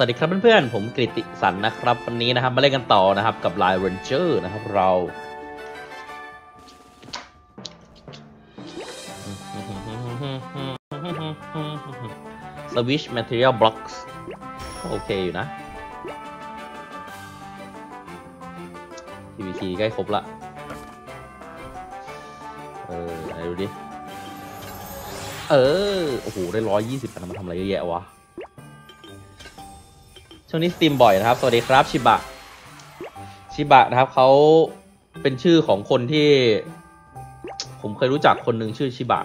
สวัสดีครับเพื่อนๆ ผมกฤติสันนะครับ วันนี้นะครับมาเล่นกันต่อนะครับกับ Line Ranger นะครับเรา Switch Material Blocks ก็โอเคอยู่นะ PVT ใกล้ครบละ เออไหนดูดิ เออ โอ้โห ได้ร้อยยี่สิบมันทำอะไรเยอะแยะวะ ช่วงนี้สตรีมบ่อยนะครับ สวัสดีครับชิบะ ชิบะนะครับเขาเป็นชื่อของคนที่ ผมเคยรู้จักคนหนึ่งชื่อชิบะ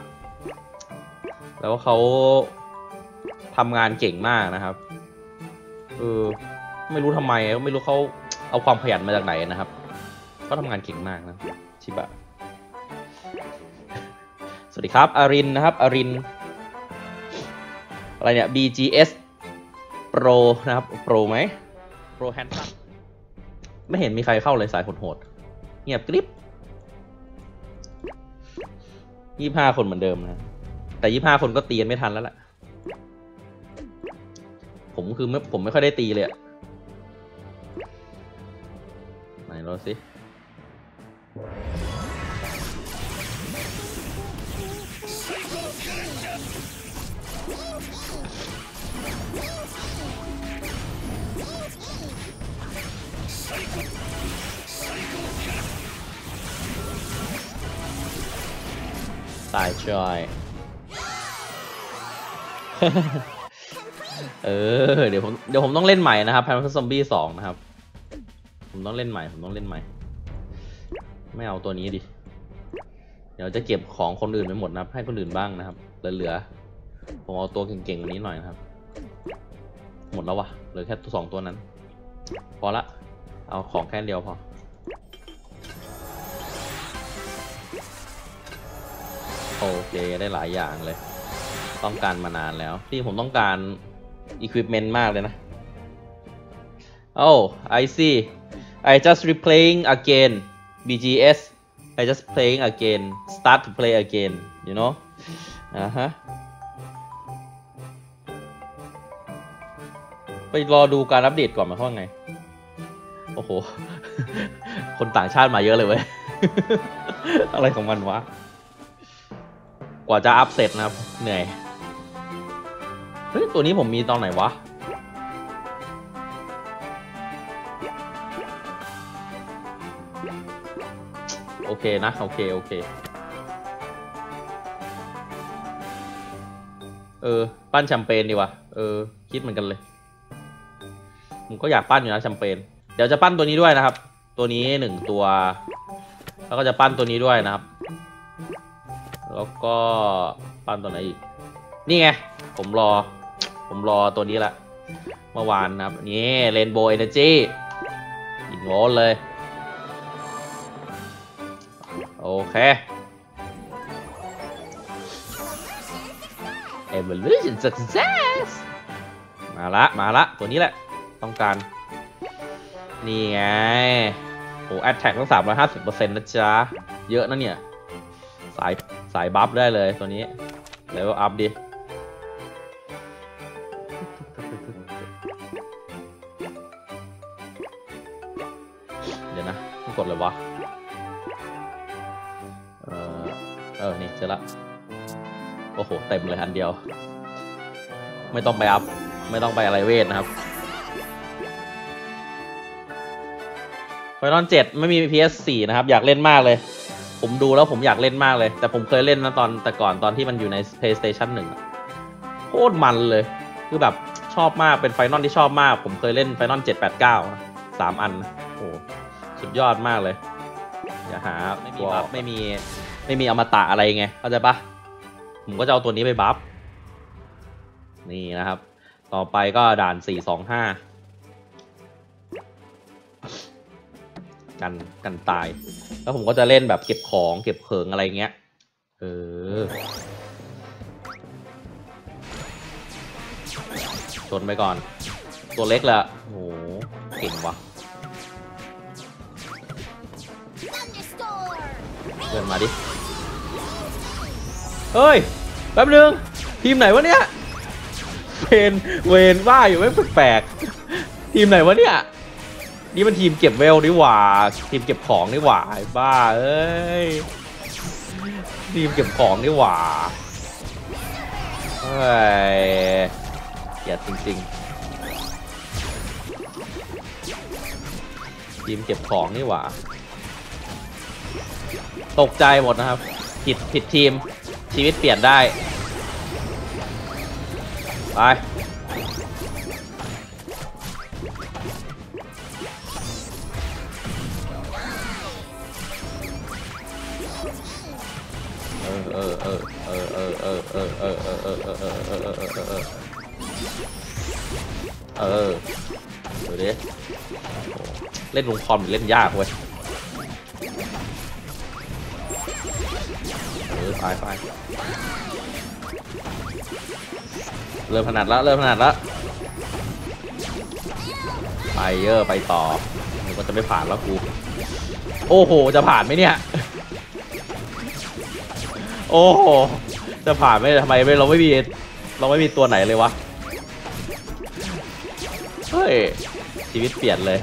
แล้วเขาทำงานเก่งมากนะครับ เออ ไม่รู้ทำไม ไม่รู้เขาเอาความขยันมาจากไหนนะครับเขาทำงานเก่งมากนะ ชิบะ สวัสดีครับอารินนะครับอาริน อะไรเนี่ย BGS Pro นะครับ Pro ไหม Pro Hand ไม่เห็นมีใครเข้าเลยสายโหดๆเงียบกริบยี่ห้าคนเหมือนเดิมนะ แต่ยี่ห้าคนก็ตีกันไม่ทันแล้วแหละผมคือไม่ผมไม่ค่อยได้ตีเลยอะไหนรอสิ ตายจอย เออ เดี๋ยวผม เดี๋ยวผมต้องเล่นใหม่นะครับแพนซอมบี้สองนะครับ ผมต้องเล่นใหม่ ผมต้องเล่นใหม่ ไม่เอาตัวนี้ดิ เดี๋ยวจะเก็บของคนอื่นไปหมดนะครับ ให้คนอื่นบ้างนะครับ เหลือๆ ผมเอาตัวเก่งๆนี้หน่อยนะครับ หมดแล้ววะเหลือแค่สองตัวนั้น พอละ เอาของแค่เดียวพอ โอเคได้หลายอย่างเลย ต้องการมานานแล้ว ที่ผมต้องการ equipment มากเลยนะ Oh I see I just replaying again BGS I just playing again start to play again you know อ่าฮะไปรอดูการอัปเดตก่อนมายความว่าไง โอ้โห คนต่างชาติมาเยอะเลยเว้ย อะไรของมันวะ กว่าจะอัพเสร็จนะเหนื่อย เฮ้ย ตัวนี้ผมมีตอนไหนวะ โอเคนะ โอเค โอเค เออ ปั้นแชมเปญดีวะ เออ คิดเหมือนกันเลย ผมก็อยากปั้นอยู่นะแชมเปญ เดี๋ยวจะปั้นตัวนี้ด้วยนะครับ ตัวนี้หนึ่งตัว แล้วก็จะปั้นตัวนี้ด้วยนะครับ แล้วก็ปั้นตัวไหนอีก นี่ไง ผมรอ ผมรอตัวนี้ละ เมื่อวานนะครับ นี่เรนโบว์เอเนจีอีกโง่เลย โอเค Evolution Success มาละ มาละ ตัวนี้แหละ ต้องการ นี่ไง โอ้แอตแทกต้องสามร้อยห้าสิบเปอร์เซ็นต์นะจ๊ะ เยอะนะเนี่ย สายสายบัฟได้เลยตัวนี้ เลเวลอัพดิ เดี๋ยวนะไม่กดเลยวะ เออ เออ นี่เจอละ โอ้โห เต็มเลยอันเดียว ไม่ต้องไปอัพ ไม่ต้องไปอะไรเวทนะครับ Final เจ็ดไม่มี PS4 นะครับ อยากเล่นมากเลย ผมดูแล้วผมอยากเล่นมากเลย แต่ผมเคยเล่นนะตอนแต่ก่อนตอนที่มันอยู่ใน PlayStation 1อะโคตรมันเลย คือแบบชอบมากเป็น Final ที่ชอบมาก ผมเคยเล่น Final 7 8 9สามอันนะโอ้โหสุดยอดมากเลยอย่าหาไม่มีบัฟไม่มีไม่มีอมตะอะไรไงเข้าใจปะผมก็จะเอาตัวนี้ไปบัฟนี่นะครับ ต่อไปก็ด่าน4 2 5 กันกันตาย แล้วผมก็จะเล่นแบบเก็บของเก็บเขิงอะไรเงี้ย เออชนไปก่อน ตัวเล็กละโอ้หเก่งว่ะเดินมาดิ เฮ้ย แป๊บนึง ทีมไหนวะเนี่ย เวน เวนว่าอยู่ไม่แปลกทีมไหนวะเนี่ย นี่มันทีมเก็บเวลนี่หว่า ทีมเก็บของนี่หว่าบ้าเอ้ย ทีมเก็บของนี่หว่าเฮ้ยอย่าจริงๆ ทีมเก็บของนี่หว่า ตกใจหมดนะครับ ผิดผิดทีมชีวิตเปลี่ยนได้ ไป เออเออเออเออเออเออเออเออเออเออเออเออเออดูดิเล่นลงคอมเล่นยากเว้ยเออไปไปเริ่มถนัดแล้วเริ่มถนัดแล้วไปเยอะไปต่อมันก็จะไม่ผ่านแล้วกูโอ้โหจะผ่านไหมเนี่ยโอ้โห จะผ่านไหมทำไมไม่เราไม่มีเราไม่มีตัวไหนเลยวะ เฮ้ย ชีวิตเปลี่ยนเลย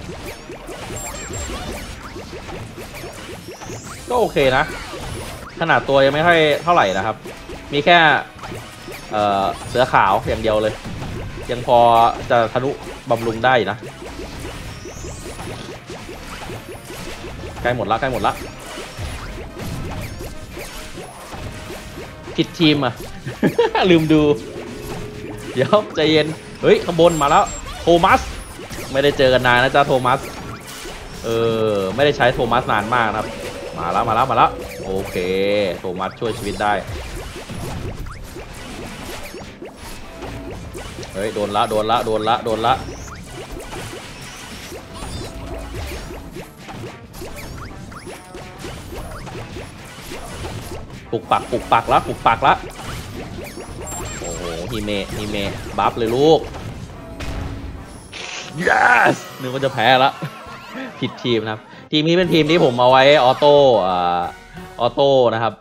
ก็โอเคนะ ขนาดตัวยังไม่ค่อยเท่าไหร่นะครับ มีแค่ เอ่อ เสือขาวอย่างเดียวเลย ยังพอจะทะนุบำรุงได้นะ ใกล้หมดละใกล้หมดละ ผิดทีมอะ ลืมดู เดี๋ยวใจเย็น เฮ้ยข้างบนมาแล้ว โทมัส ไม่ได้เจอกันนานนะจ๊ะโทมัส เออ ไม่ได้ใช้โทมัสนานมากนะครับ มาแล้วมาแล้วมาแล้ว โอเค โทมัสช่วยชีวิตได้ เฮ้ย โดนละ โดนละ โดนละ โดนละ ปุกปักปุกปักละปุกปักละโอ้โหฮิเมะฮิเมะ buff เลยลูก yes นึกว่าจะแพ้ละผิดทีมนะครับ ทีมนี้เป็นทีมที่ผมเอาไว้ auto อ่า auto นะครับ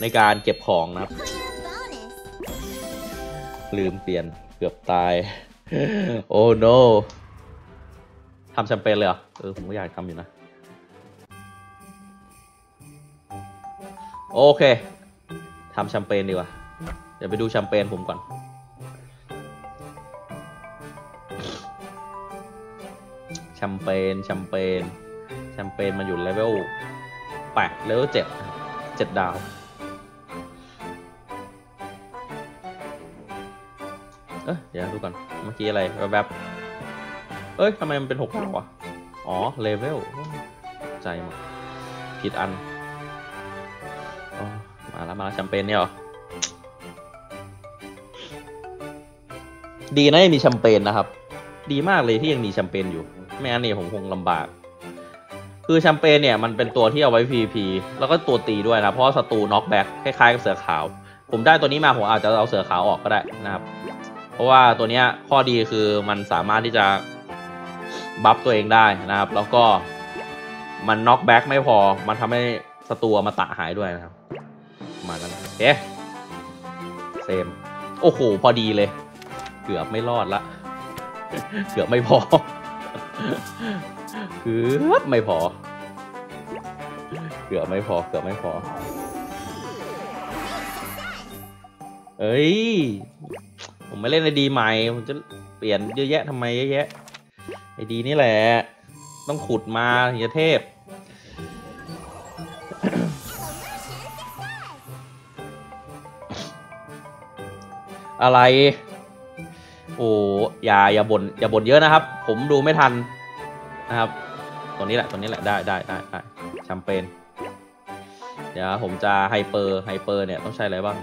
ในการเก็บของนะครับ ลืมเปลี่ยนเกือบตาย โอ้ no ทำแชมเปญเลยเหรอ เออ ผมก็อยากทำอยู่นะ โอเคทำแชมเปญดีกว่า เดี๋ยวไปดูแชมเปญผมก่อน แชมเปญแชมเปญแชมเปญมันอยู่เลเวลแปดเลเวลเจ็ดเจ็ดดาว เอ้ยเดี๋ยวดูก่อน เมื่อกี้อะไรแบบเอ้ยทำไมมันเป็นหกดาวอะอ๋อ เลเวล ใจหมดผิดอัน มาแชมเปญเนี่ยหรอ ดีนะยังมีแชมเปญนะครับ ดีมากเลยที่ยังมีแชมเปญอยู่ ไม่งั้นเนี่ยผมคงลำบาก คือแชมเปญเนี่ยมันเป็นตัวที่เอาไว้ PVP แล้วก็ตัวตีด้วยนะ เพราะศัตรูน็อกแบ็กคล้ายๆกับเสือขาว ผมได้ตัวนี้มาผมอาจจะเอาเสือขาวออกก็ได้นะครับ เพราะว่าตัวนี้ข้อดีคือมันสามารถที่จะbuff ตัวเองได้นะครับ แล้วก็มัน knockback ไม่พอ มันทำให้ศัตรูมาตะหายด้วยนะครับ ประมาณนั้นโอเคเซม โอ้โห พอดีเลย เกือบไม่รอดละ เกือบไม่พอ เกือบไม่พอ เกือบไม่พอ เกือบไม่พอ เอ้ย ผมไม่เล่นไอดีใหม่ ผมจะเปลี่ยนเยอะแยะทำไมเยอะแยะ ไอดีนี่แหละ ต้องขุดมาถึงจะเทพ อะไร โอ้อย่าอย่าบ่นอย่าบ่นเยอะนะครับ ผมดูไม่ทันนะครับ ตัวนี้แหละตัวนี้แหละได้ได้ได้ได้แชมเปญเดี๋ยวผมจะ hyper hyper เนี่ยต้องใช้อะไรบ้าง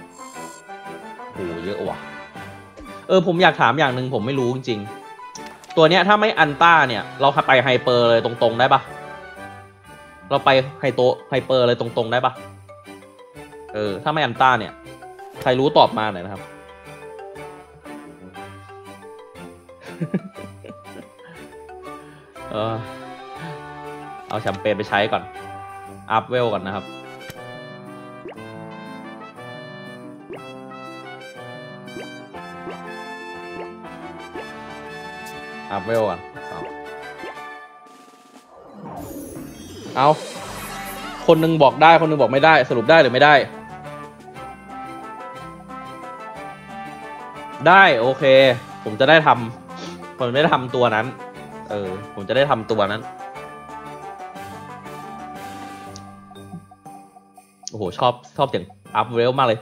โอ้เยอะว่ะ เออผมอยากถามอย่างหนึ่งผมไม่รู้จริงๆตัวเนี้ยถ้าไม่อันต้าเนี่ย เราไป hyper เลยตรงๆได้ปะเราไปไฮโต hyper เลยตรงๆได้ปะเออ ถ้าไม่อันต้าเนี่ย ใครรู้ตอบมาหน่อยนะครับ เออ เอาแชมเปญไปใช้ก่อน อัพเวลก่อนนะครับ อัพเวลก่อนเอาคนหนึ่งบอกได้ คนนึงบอกไม่ได้ สรุปได้หรือไม่ได้ ได้ โอเค ผมจะได้ทำ ผมจะได้ทำตัวนั้น เออ ผมจะได้ทำตัวนั้น โอ้โห ชอบชอบเสียงอัพเวลมากเลย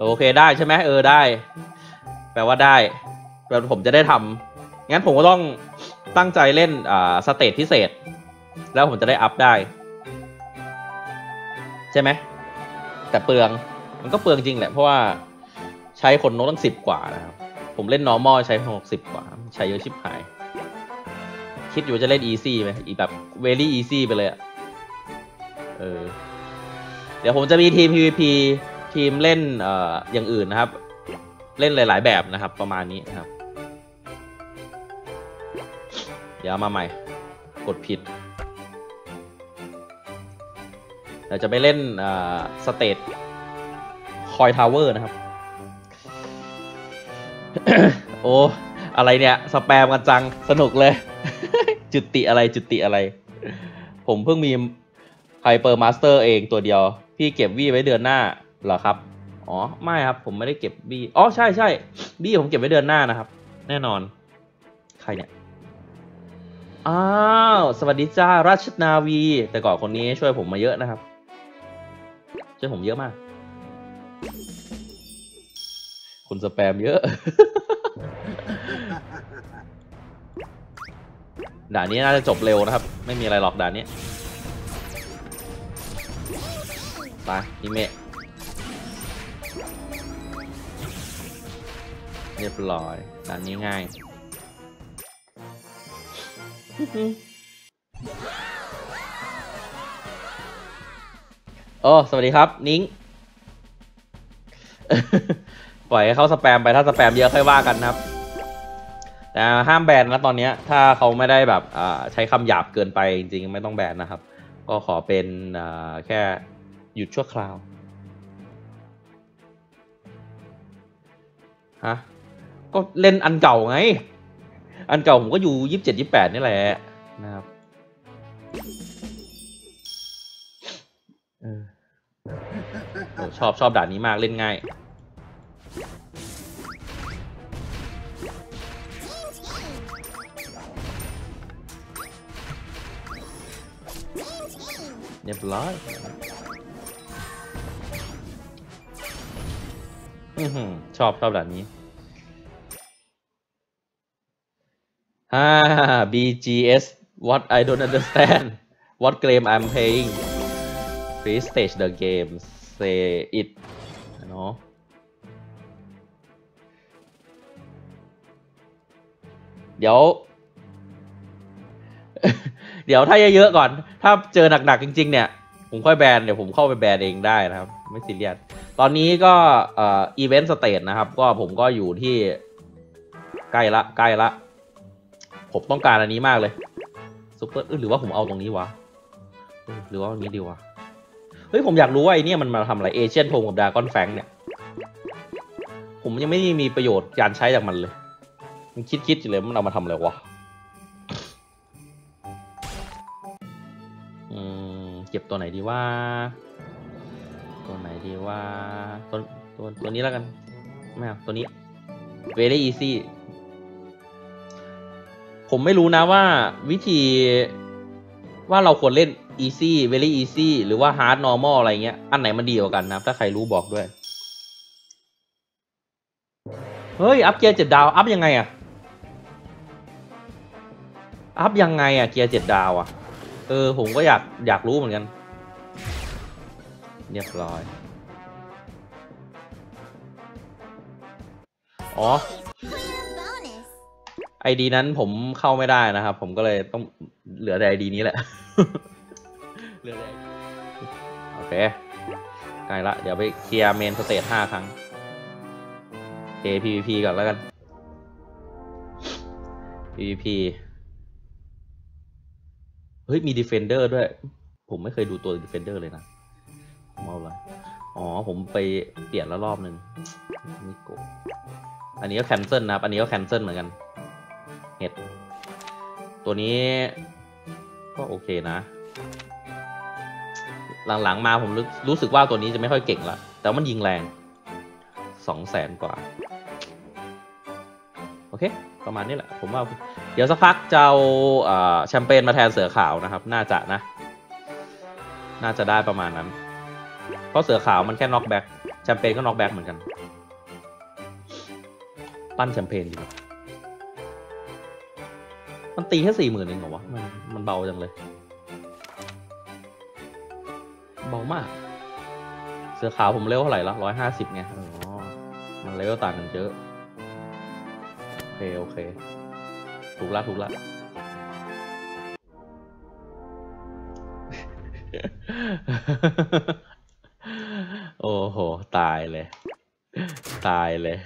โอเคได้ใช่ไหมเออได้ แปลว่าได้แปลว่าผมจะได้ทำงั้นผมก็ต้องตั้งใจเล่นอ่าสเตจพิเศษ แล้วผมจะได้อัพได้ ใช่ไหมแต่เปลือง มันก็เปลืองจริงแหละ เพราะว่าใช้คนโน้ตตั้งสิบกว่านะครับ ผมเล่น normal ใช้หกสิบกว่า ใช้เยอะชิบหาย คิดอยู่จะเล่น easy ไหมอีแบบ very easy ไปเลยอะเออ เดี๋ยวผมจะมีทีม PVP ทีมเล่นเอ่ออย่างอื่นนะครับ เล่นหลาย ๆ แบบนะครับ ประมาณนี้นะครับ เดี๋ยวเอามาใหม่ กดผิดเดี๋ยวจะไปเล่น stage coin tower นะครับ โอ้อะไรเนี่ยสแปมกันจังสนุกเลย จุติอะไรจุติอะไร ผมเพิ่งมี hyper master เองตัวเดียว พี่เก็บบี้ไว้เดือนหน้าเหรอครับ อ๋อ ไม่ครับ ผมไม่ได้เก็บบี้อ๋อ ใช่ใช่บี้ผมเก็บไว้เดือนหน้านะครับ แน่นอน ใครเนี่ย อ้าว สวัสดีจ้าราชนาวี แต่ก่อนคนนี้ช่วยผมมาเยอะนะครับ ช่วยผมเยอะมาก คุณสแปมเยอะ ด่านนี้น่าจะจบเร็วนะครับ ไม่มีอะไรหรอกด่านนี้ไปนิเมะเรียบร้อยด่านนี้ง่ายโอ้ สวัสดีครับ นิ้งป ล่อยให้เขาสแปมไปถ้าสแปมเยอะค่อยว่ากันนะครับ แต่ห้ามแบนนะตอนนี้ถ้าเขาไม่ได้แบบใช้คำหยาบเกินไปจริงๆไม่ต้องแบนนะครับ ก็ขอเป็นแค่หยุดชั่วคราวฮะก็เล่นอันเก่าไง อันเก่าผมก็อยู่ยี่สิบเจ็ดยี่แปดนี่แหละนะครับออชอบชอบด่านนี้มากเล่นง่าย เรียบร้อยอือหือชอบชอบด่านนี้ฮ่า BGS what I don't understand what game I'm playing please stage the game say it เนาะเดี๋ยว เดี๋ยวถ้าเยอะๆก่อน ถ้าเจอหนักๆจริง ๆ เนี่ย ผมค่อยแบนเดี๋ยวผมเข้าไปแบนเองได้นะครับ ไม่ซีเรียสตอนนี้ก็ event stage นะครับ ก็ผมก็อยู่ที่ใกล้ละใกล้ละ ผมต้องการอันนี้มากเลยซุปเปอร์หรือว่าผมเอาตรงนี้วะหรือว่าอันนี้ดีวะเฮ้ยผมอยากรู้ว่าไอ้เนี่ยมันมาทำอะไร Ancient Tome กับ Dragon Fang เนี่ย ผมยังไม่มีประโยชน์การใช้จากมันเลย มันคิดๆอยู่เลยมันเอามาทำอะไรวะ ก็บตัวไหนดีว่า ตัวไหนดีว่าตัวตัวตัวนี้แล้วกัน ไม่เอาตัวนี้ very easy ผมไม่รู้นะว่าวิธีว่าเราควรเล่น easy very easy หรือว่า hard normal อะไรเงี้ย อันไหนมันดีกว่ากันนะครับถ้าใครรู้บอกด้วย เฮ้ย อัพเกียร์เจ็ดดาว อัพยังไงอะอัพยังไงอะเกียร์เจ็ดดาวอะ เออ ผมก็อยากอยากรู้เหมือนกัน เรียบร้อย อ๋อ bonus. ไอดีนั้นผมเข้าไม่ได้นะครับ ผมก็เลยต้องเหลือแต่ไอดีนี้แหละ เหลือแต่ ID โอเคใกล้ละ เดี๋ยวไปเคลียร์ main stage ห้าครั้ง อะ PVP ก่อนแล้วกัน PVP เฮ้ยมี Defender ด้วย ผมไม่เคยดูตัว Defender เลยนะผมาเลยอ๋อ ผมไปเปลี่ยนแล้วรอบหนึ่งมิโกอันนี้ก็ cancel นะครับ อันนี้ก็ cancel เหมือนกันเห็ดตัวนี้ก็โอเคนะ หลังๆมาผมรู้รู้สึกว่าตัวนี้จะไม่ค่อยเก่งละแต่มันยิงแรงสองแสนกว่า โอเค ประมาณนี้แหละ ผมว่า เดี๋ยวสักพักจะเอาแชมเปญมาแทนเสือขาวนะครับ น่าจะนะ น่าจะได้ประมาณนั้น เพราะเสือขาวมันแค่น็อกแบ็กแชมเปญก็น็อกแบ็กเหมือนกัน ปั้นแชมเปญดีกว่ามันตีแค่สี่หมื่นเองเหรอวะ มันมันเบาจังเลย เบามาก เสือขาวผมเลเวลเท่าไหร่ละร้อยห้าสิบไง อ๋อ มันเลเวลต่างกันเยอะ โอเค โอเค ถูกละถูกละโอ้โห ตายเลย ตายเลย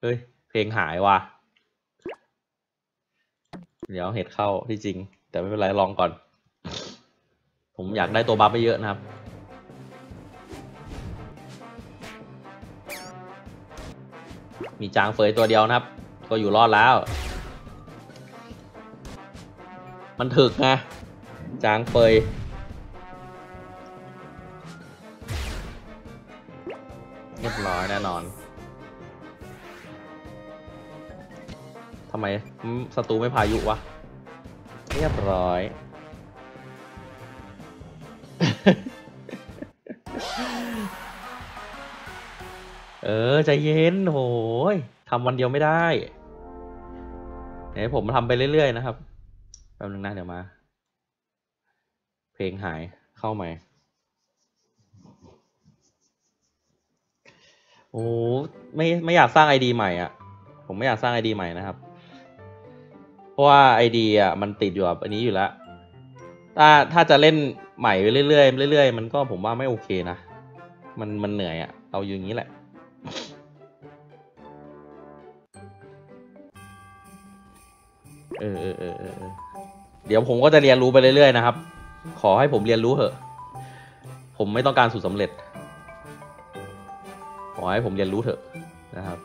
เฮ้ย เพลงหายว่ะ เดี๋ยวเห็ดเข้าที่จริง แต่ไม่เป็นไรลองก่อน ผมอยากได้ตัวบัฟไปเยอะนะครับ มีจางเฟยตัวเดียวนะครับ ก็อยู่รอดแล้ว มันถึกไงจางเฟยเรียบร้อยแน่นอนทำไมอืมศัตรูไม่พายุวะ เรียบร้อย เออใจเย็นโหยทำวันเดียวไม่ได้เดี๋ยวผมทำไปเรื่อยๆนะครับแป๊บนึงนะเดี๋ยวมา เพลงหายเข้าใหม่โอ้ไม่ไม่อยากสร้างไอดีใหม่อะ ผมไม่อยากสร้างไอดีใหม่นะครับ เพราะว่าไอดีอะมันติดอยู่กับอันนี้อยู่แล้วถ้าถ้าจะเล่นใหม่ไปเรื่อยๆเรื่อยๆมันก็ผมว่าไม่โอเคนะ มันมันเหนื่อยอะ เอาอยู่อย่างนี้แหละ เออเออเออเออเดี๋ยวผมก็จะเรียนรู้ไปเรื่อยๆนะครับ ขอให้ผมเรียนรู้เถอะ ผมไม่ต้องการสูตรสำเร็จ ขอให้ผมเรียนรู้เถอะนะครับ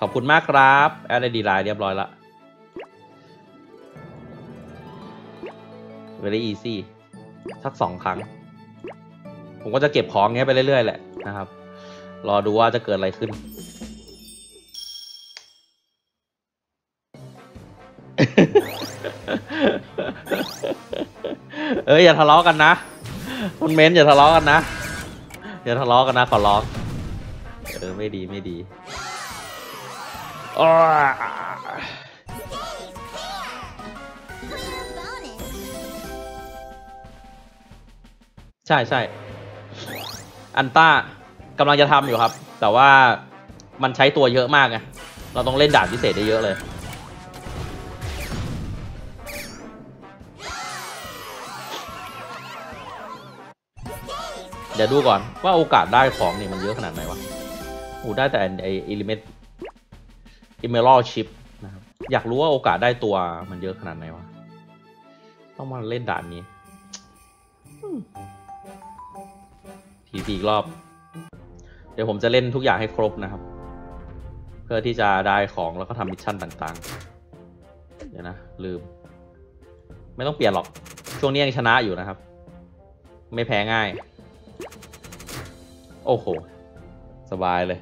ขอบคุณมากครับ แอดไอดีไลน์เรียบร้อยละ very easy สักสองครั้ง ผมก็จะเก็บของเงี้ยไปเรื่อยๆ แหละนะครับ รอดูว่าจะเกิดอะไรขึ้น เอ้ยอย่าทะเลาะกันนะคุณเม้นอย่าทะเลาะกันนะ อย่าทะเลาะกันนะขอร้อง เออไม่ดีไม่ดีอ้อ ใช่ใช่อันต้ากำลังจะทำอยู่ครับ แต่ว่ามันใช้ตัวเยอะมากไงเราต้องเล่นด่านพิเศษได้เยอะเลย เดี๋ยวดูก่อนว่าโอกาสได้ของนี่มันเยอะขนาดไหนวะโอ้ได้แต่ไอเอลิเมนต์อิเมอรัลชิปนะครับอยากรู้ว่าโอกาสได้ตัวมันเยอะขนาดไหนวะ ต้องมาเล่นด่านนี้ ทีอีกรอบ เดี๋ยวผมจะเล่นทุกอย่างให้ครบนะครับ เพื่อที่จะได้ของแล้วก็ทำ mission ต่างๆ เดี๋ยวนะ ลืม ไม่ต้องเปลี่ยนหรอก ช่วงนี้ยังชนะอยู่นะครับ ไม่แพ้ง่าย โอ้โห สบายเลย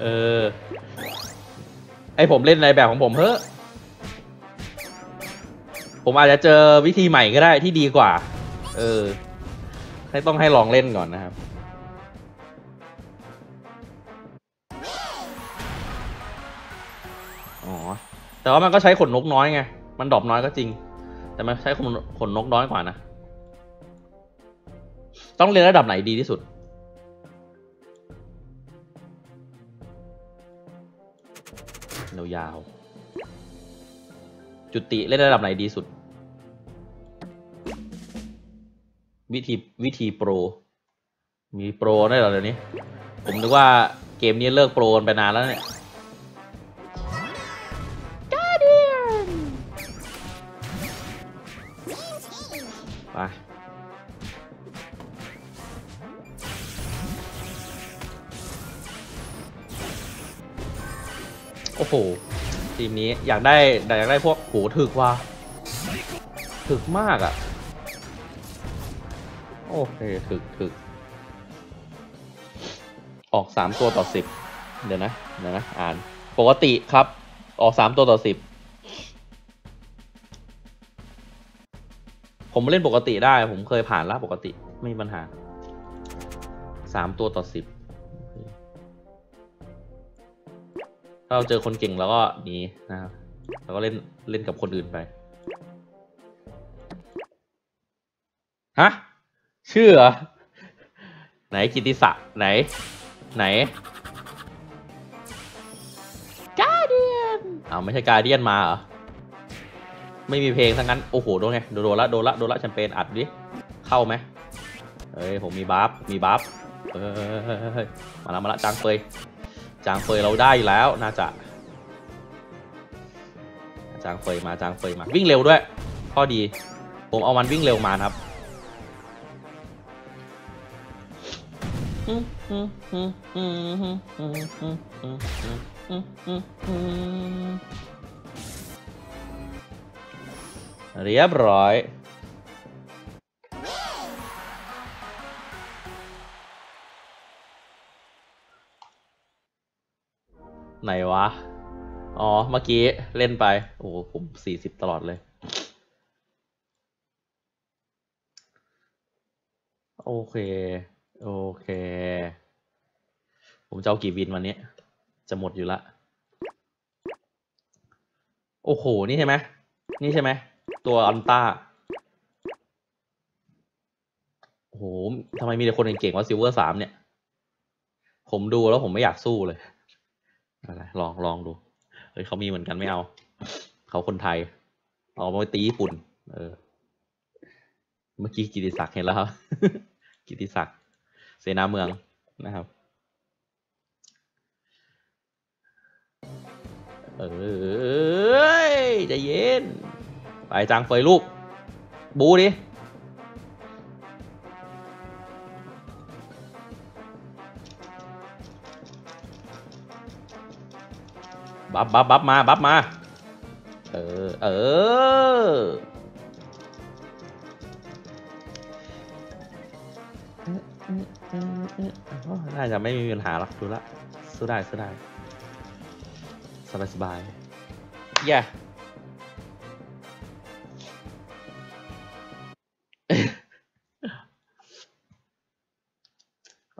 เออ ไอผมเล่นในแบบของผมเฮ้อะผมอาจจะเจอวิธีใหม่ก็ได้ที่ดีกว่า เออ ให้ต้องให้ลองเล่นก่อนนะครับ อ๋อ แต่ว่ามันก็ใช้ขนนกน้อยไง มันดรอปน้อยก็จริง แต่มันใช้ขนขนนกน้อยกว่านะ ต้องเรียนระดับไหนดีที่สุด ยาวๆ จุติเล่นระดับไหนดีสุด วิธีวิธีโปร มีโปรได้หรอเดี๋ยวนี้ ผมนึกว่าเกมนี้เลิกโปรกันไปนานแล้วเนี่ย โอ้โห ทีมนี้อยากได้อยากได้พวกโหถึกว่ะถึกมากอะ่ะ โอเคถึกถึกออกสามตัวต่อสิบเดี๋ยวนะเดี๋ยวนะ อ่าน ปกติครับ ออกสามตัวต่อสิบผมเล่นปกติได้ ผมเคยผ่านแล้วปกติไม่มีปัญหาสามตัวต่อสิบ ถ้าเราเจอคนเก่งแล้วก็หนีนะครับแล้วก็เล่นเล่นกับคนอื่นไปฮะชื่อเหรอไหนกิติศักดิ์ไหน ไหนกาเดียนอ้าวไม่ใช่กาเดียนมาเหรอไม่มีเพลงทั้งนั้นโอ้โหโดนไงโดนละโดนละโดนละแชมเปญอัดดิเข้าไหมเฮ้ยผมมีบัฟมีบัฟเฮ้ยมาละมาละจางเฟย จางเฟยเราได้แล้วน่าจะ จางเฟยมาจางเฟยมาวิ่งเร็วด้วย ข้อดี ผมเอามันวิ่งเร็วมาครับเรียบร้อย ไหนวะ อ๋อ เมื่อกี้เล่นไป โอ้โหผมสี่สิบตลอดเลย โอเค โอเค ผมจะเอากี่วินวันนี้ จะหมดอยู่ละ โอ้โห นี่ใช่ไหม นี่ใช่ไหม ตัวอันต้า โอ้โหทำไมมีแต่คนเก่งๆวะ silver สามเนี่ย ผมดูแล้วผมไม่อยากสู้เลย ลองลองดูเฮ้ยเขามีเหมือนกันไม่เอา เขาคนไทยเอาไปตีญี่ปุ่น เออ เมื่อกี้กิติศักดิ์เห็นแล้วครับกิติศักดิ์เสนาเมืองนะครับ เอ้ยใจเย็น ไปจางเฟยลูก บูดิ บัฟบัฟบัฟมาบัฟมาเออเออน่าจะไม่มีปัญหาหรอกดูละสู้ได้สู้ได้สบายสบายเย่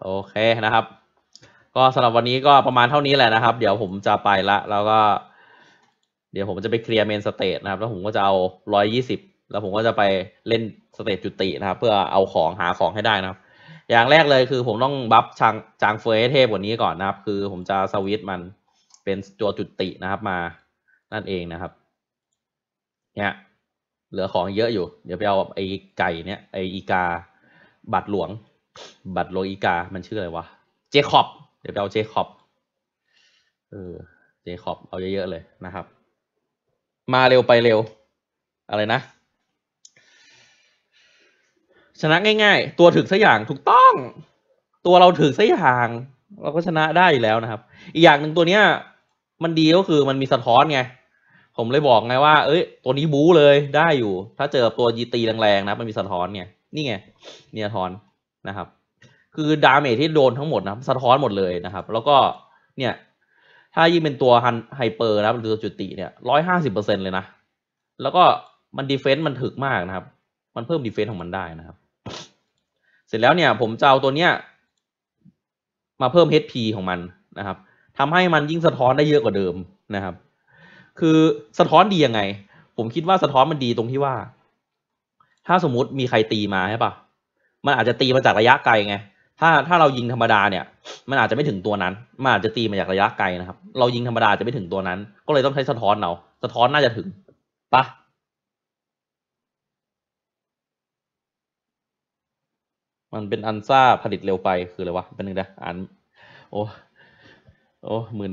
โอเคนะครับ ก็สำหรับวันนี้ก็ประมาณเท่านี้แหละนะครับ เดี๋ยวผมจะไปละ แล้วก็ เดี๋ยวผมจะไปเคลียร์ main stage นะครับ แล้วผมก็จะเอาร้อยยี่สิบแล้วผมก็จะไปเล่นสเตทจุตินะครับ เพื่อเอาของหาของให้ได้นะครับ อย่างแรกเลยคือผมต้องบัฟชางจางเฟยให้เทพกว่านี้ก่อนนะครับ คือผมจะสวิตมันเป็นตัวจุตินะครับมานั่นเองนะครับเนี่ยเหลือของเยอะอยู่ เดี๋ยวไปเอาไอ้ไก่เนี่ยไอ้อีกา บัตรหลวง บัตรโลอีกา มันชื่ออะไรวะ เจคอบ เดี๋ยวเอาเจคอบเออเจคอบเอาเยอะๆเลยนะครับ มาเร็วไปเร็ว อะไรนะ ชนะง่าย ๆ ตัวถึกสักอย่างถูกต้อง ตัวเราถึกสักอย่าง เราก็ชนะได้อยู่แล้วนะครับ อีกอย่างหนึ่งตัวเนี้ย มันดีก็คือมันมีสะท้อนไงผมเลยบอกไงว่า เอ้ย ตัวนี้บู๊เลยได้อยู่ ถ้าเจอตัวยีตีแรงๆนะ มันมีสะท้อนไง นี่ไงเนี่ยสะท้อนนะครับ คือดาเมจที่โดนทั้งหมดนะสะท้อนหมดเลยนะครับ แล้วก็เนี่ยถ้ายิ่งเป็นตัวฮัน hyper นะหรือตัวจุติเนี่ยร้อยห้าสิบเปอร์เซ็นต์เลยนะ แล้วก็มัน defense มันถึกมากนะครับ มันเพิ่ม defense ของมันได้นะครับ เสร็จแล้วเนี่ยผมจะเอาตัวเนี้ยมาเพิ่ม HP ของมันนะครับทำให้มันยิ่งสะท้อนได้เยอะกว่าเดิมนะครับ คือสะท้อนดียังไง ผมคิดว่าสะท้อนมันดีตรงที่ว่า ถ้าสมมุติมีใครตีมาใช่ปะมันอาจจะตีมาจากระยะไกลไง ถ้าถ้าเรายิงธรรมดาเนี่ย มันอาจจะไม่ถึงตัวนั้นมันอาจจะตีมาจากระยะไกลนะครับ เรายิงธรรมดาจะไม่ถึงตัวนั้น ก็เลยต้องใช้สะท้อนเอาสะท้อนน่าจะถึงปะมันเป็นอันซ่าผลิตเร็วไปคืออะไรวะเป็นหนึ่งนะอ่านโอ้โอ้มึน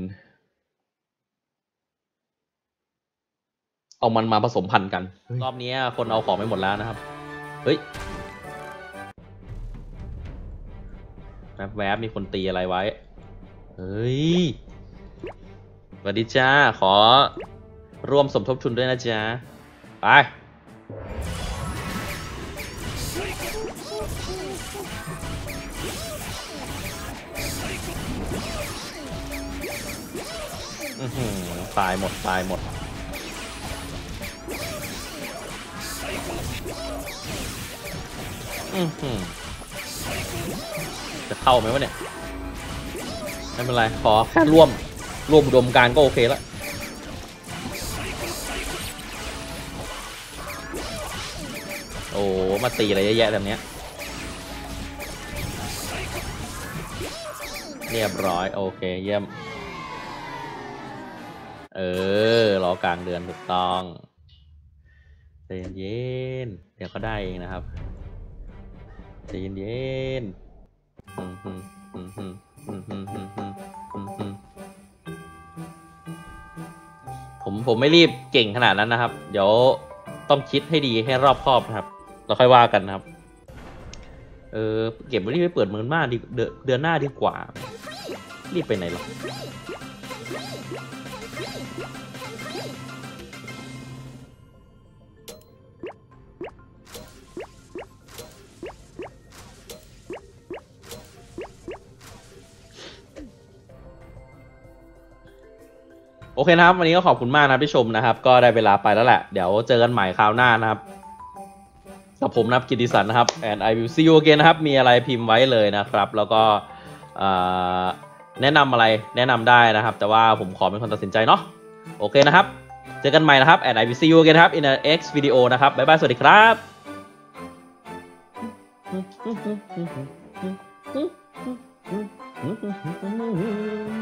เอามันมาผสมพันธุ์กันเฮ้ยรอบนี้คนเอาของไปหมดแล้วนะครับ เฮ้ย แวบบๆมีคนตีอะไรไว้ เฮ้ยสวัสดีจ้า ขอร่วมสมทบทุนด้วยนะจ๊ะ ไป ตายหมด ตายหมด อือหือ จะเข้าไหมวะเนี่ยไม่เป็นไรขอแค่ร่วมร่วมอุดมการณ์ก็โอเคแล้วโอ้มาตีอะไรเยอะแยะแบบเนี้ยเรียบร้อย โอเค เยี่ยม เออ รอกลางเดือนถูกต้องใจเย็นๆเดี๋ยวก็ได้เองนะครับใจเย็นๆอืม ผมผมไม่รีบเก่งขนาดนั้นนะครับ เดี๋ยวต้องคิดให้ดีให้รอบคอบนะครับเราค่อยว่ากันนะครับ เออเก็บไว้ที่ไปเปิดเมือนมากดีเดือนหน้าดีกว่า รีบไปไหนหรอ โอเคนะครับ วันนี้ก็ขอบคุณมากนะที่ชมนะครับ ก็ได้เวลาไปแล้วแหละ เดี๋ยวเจอกันใหม่คราวหน้านะครับกับผมนะครับกิติสันนะครับ and I will see you again นะครับ มีอะไรพิมพ์ไว้เลยนะครับ แล้วก็แนะนำอะไรแนะนำได้นะครับ แต่ว่าผมขอเป็นคนตัดสินใจเนาะ โอเคนะครับ เจอกันใหม่นะครับ and I will see you again นะครับ in the next video นะครับ บ๊ายบาย สวัสดีครับ